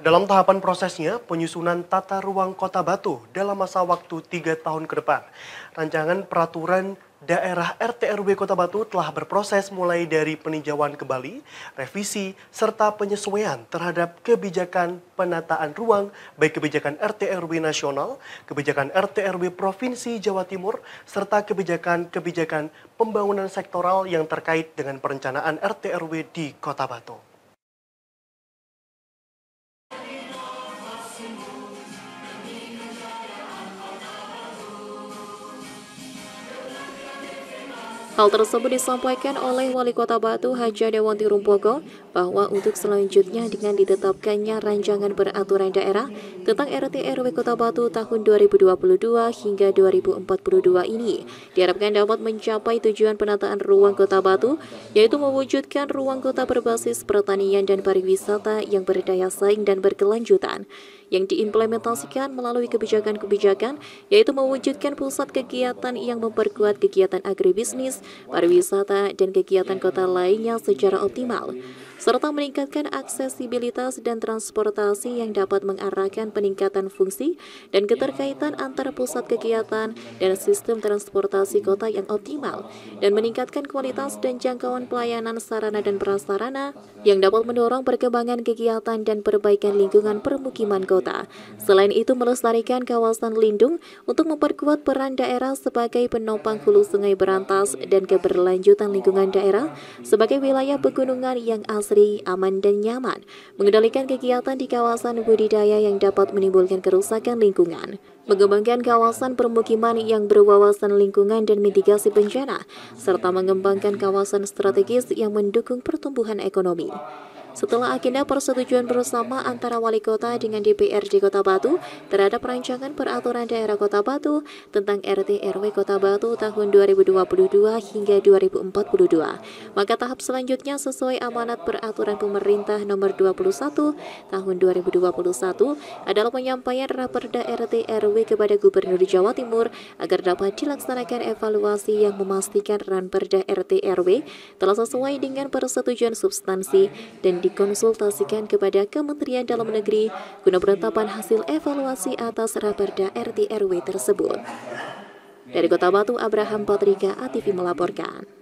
Dalam tahapan prosesnya, penyusunan tata ruang Kota Batu dalam masa waktu tiga tahun ke depan. Rancangan peraturan daerah RT RW Kota Batu telah berproses mulai dari peninjauan kembali, revisi, serta penyesuaian terhadap kebijakan penataan ruang, baik kebijakan RT RW nasional, kebijakan RT RW Provinsi Jawa Timur, serta kebijakan-kebijakan pembangunan sektoral yang terkait dengan perencanaan RT RW di Kota Batu. Hal tersebut disampaikan oleh Wali Kota Batu Haja Dewanti Rumpogo bahwa untuk selanjutnya dengan ditetapkannya rancangan peraturan daerah tentang RT RW Kota Batu tahun 2022 hingga 2042 ini diharapkan dapat mencapai tujuan penataan ruang Kota Batu yaitu mewujudkan ruang kota berbasis pertanian dan pariwisata yang berdaya saing dan berkelanjutan yang diimplementasikan melalui kebijakan-kebijakan yaitu mewujudkan pusat kegiatan yang memperkuat kegiatan agribisnis, pariwisata, dan kegiatan kota lainnya secara optimal serta meningkatkan aksesibilitas dan transportasi yang dapat mengarahkan peningkatan fungsi dan keterkaitan antara pusat kegiatan dan sistem transportasi kota yang optimal, dan meningkatkan kualitas dan jangkauan pelayanan sarana dan prasarana yang dapat mendorong perkembangan kegiatan dan perbaikan lingkungan permukiman kota. Selain itu, melestarikan kawasan lindung untuk memperkuat peran daerah sebagai penopang hulu sungai berantas dan keberlanjutan lingkungan daerah sebagai wilayah pegunungan yang asli asri, aman, dan nyaman, mengendalikan kegiatan di kawasan budidaya yang dapat menimbulkan kerusakan lingkungan, mengembangkan kawasan permukiman yang berwawasan lingkungan dan mitigasi bencana, serta mengembangkan kawasan strategis yang mendukung pertumbuhan ekonomi. Setelah agenda persetujuan bersama antara Wali Kota dengan DPRD Kota Batu terhadap rancangan peraturan daerah Kota Batu tentang RT RW Kota Batu tahun 2022 hingga 2042, maka tahap selanjutnya sesuai amanat peraturan pemerintah nomor 21 tahun 2021 adalah penyampaian raperda RT RW kepada Gubernur Jawa Timur agar dapat dilaksanakan evaluasi yang memastikan ranperda RT RW telah sesuai dengan persetujuan substansi dan dikonsultasikan kepada Kementerian Dalam Negeri guna penetapan hasil evaluasi atas Raperda RT RW tersebut. Dari Kota Batu, Abraham Patrika, ATV melaporkan.